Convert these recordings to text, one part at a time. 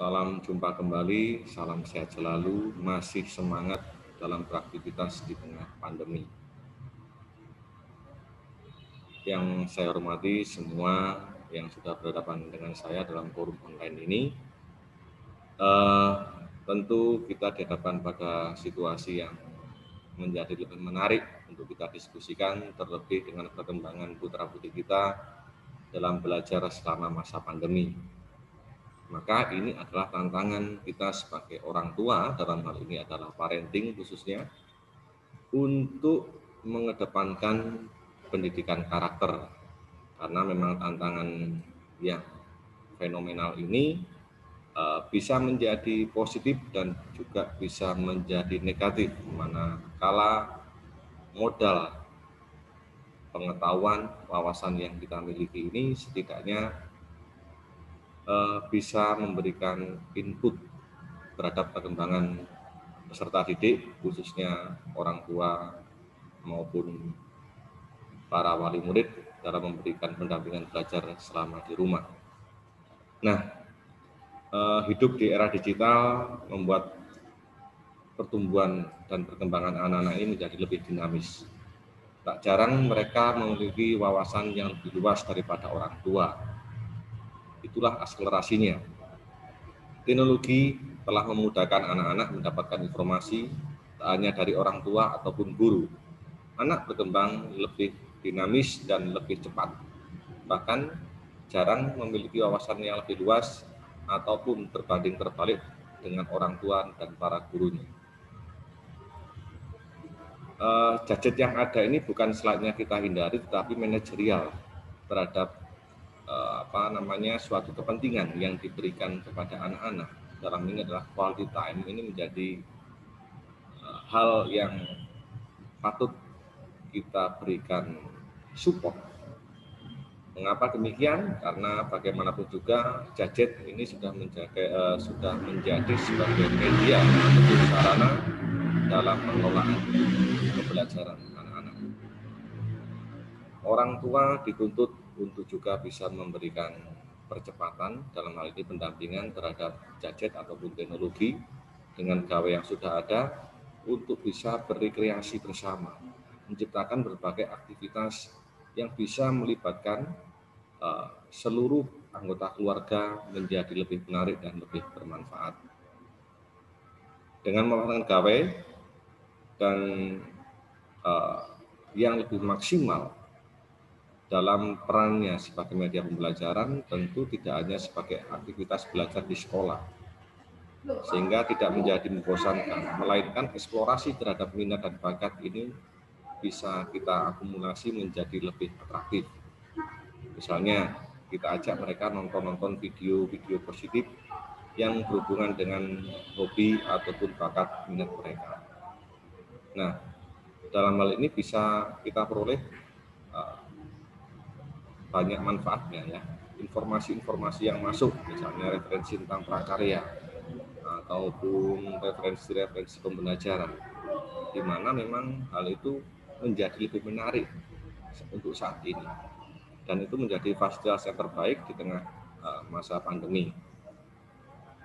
Salam jumpa kembali, salam sehat selalu, masih semangat dalam beraktivitas di tengah pandemi. Yang saya hormati semua yang sudah berhadapan dengan saya dalam forum online ini, uh, tentu kita dihadapkan pada situasi yang menjadi lebih menarik untuk kita diskusikan, terlebih dengan perkembangan putra-putri kita dalam belajar selama masa pandemi maka ini adalah tantangan kita sebagai orang tua, dalam hal ini adalah parenting khususnya, untuk mengedepankan pendidikan karakter. Karena memang tantangan yang fenomenal ini uh, bisa menjadi positif dan juga bisa menjadi negatif, mana kala modal pengetahuan, wawasan yang kita miliki ini setidaknya uh, bisa memberikan input terhadap perkembangan peserta didik, khususnya orang tua maupun para wali murid dalam memberikan pendampingan belajar selama di rumah. Nah, uh, hidup di era digital membuat pertumbuhan dan perkembangan anak-anak ini menjadi lebih dinamis. Tak jarang mereka memiliki wawasan yang lebih luas daripada orang tua itulah akselerasinya. Teknologi telah memudahkan anak-anak mendapatkan informasi tak hanya dari orang tua ataupun guru. Anak berkembang lebih dinamis dan lebih cepat. Bahkan jarang memiliki wawasan yang lebih luas ataupun berbanding terbalik dengan orang tua dan para gurunya. Uh, gadget yang ada ini bukan selatnya kita hindari, tetapi manajerial terhadap Eh, apa namanya suatu kepentingan yang diberikan kepada anak-anak dalam ini adalah quality time ini menjadi uh, hal yang patut kita berikan support. Mengapa demikian? Karena bagaimanapun juga gadget ini sudah menjaga uh, sudah menjadi sebagai media atau sarana dalam pengelolaan pembelajaran anak-anak. Orang tua dituntut untuk juga bisa memberikan percepatan dalam hal ini pendampingan terhadap gadget ataupun teknologi dengan gawe yang sudah ada untuk bisa berrekreasi bersama, menciptakan berbagai aktivitas yang bisa melibatkan uh, seluruh anggota keluarga menjadi lebih menarik dan lebih bermanfaat. Dengan melakukan gawe dan uh, yang lebih maksimal dalam perannya sebagai media pembelajaran tentu tidak hanya sebagai aktivitas belajar di sekolah. Sehingga tidak menjadi membosankan melainkan eksplorasi terhadap minat dan bakat ini bisa kita akumulasi menjadi lebih atraktif. Misalnya kita ajak mereka nonton-nonton video-video positif yang berhubungan dengan hobi ataupun bakat minat mereka. Nah dalam hal ini bisa kita peroleh uh, banyak manfaatnya ya. Informasi-informasi yang masuk, misalnya referensi tentang prakarya ataupun referensi-referensi pembelajaran, di mana memang hal itu menjadi lebih menarik untuk saat ini. Dan itu menjadi fasilitas yang terbaik di tengah uh, masa pandemi.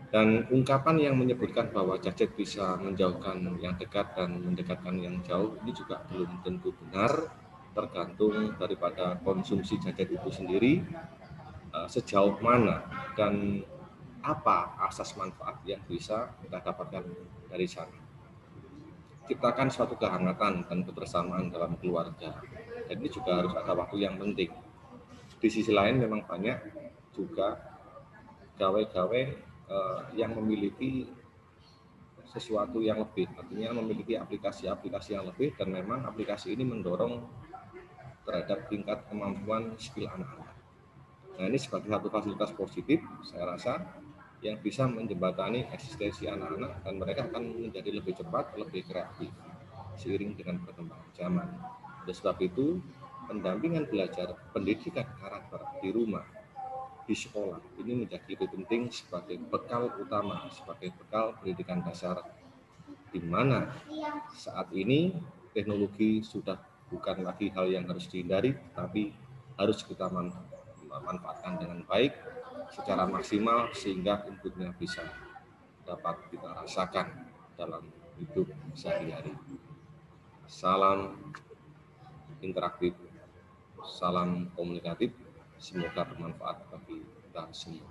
Dan ungkapan yang menyebutkan bahwa gadget bisa menjauhkan yang dekat dan mendekatkan yang jauh ini juga belum tentu benar tergantung daripada konsumsi jajan itu sendiri uh, sejauh mana dan apa asas manfaat yang bisa kita dapatkan dari sana. Ciptakan suatu kehangatan dan kebersamaan dalam keluarga. Dan ini juga harus ada waktu yang penting. Di sisi lain memang banyak juga gawe-gawe uh, yang memiliki sesuatu yang lebih, artinya memiliki aplikasi-aplikasi yang lebih dan memang aplikasi ini mendorong terhadap tingkat kemampuan skill anak-anak. Nah ini sebagai satu fasilitas positif, saya rasa yang bisa menjembatani eksistensi anak-anak dan mereka akan menjadi lebih cepat, lebih kreatif seiring dengan perkembangan zaman. Oleh sebab itu, pendampingan belajar pendidikan karakter di rumah, di sekolah ini menjadi lebih penting sebagai bekal utama, sebagai bekal pendidikan dasar di mana saat ini teknologi sudah bukan lagi hal yang harus dihindari, tapi harus kita manfaatkan dengan baik secara maksimal sehingga inputnya bisa dapat kita rasakan dalam hidup sehari-hari. Salam interaktif, salam komunikatif, semoga bermanfaat bagi kita semua.